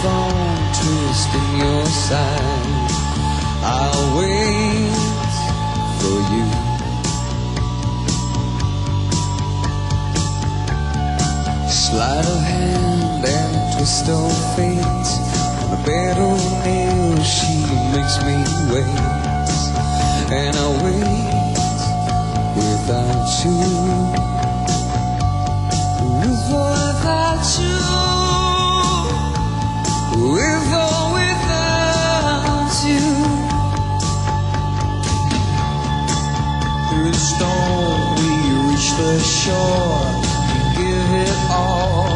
strong twist in your side. I'll wait for you. Sleight of hand and twist of fate. On a bed of nails, she makes me wait. And I wait without you. the shore, you give it all.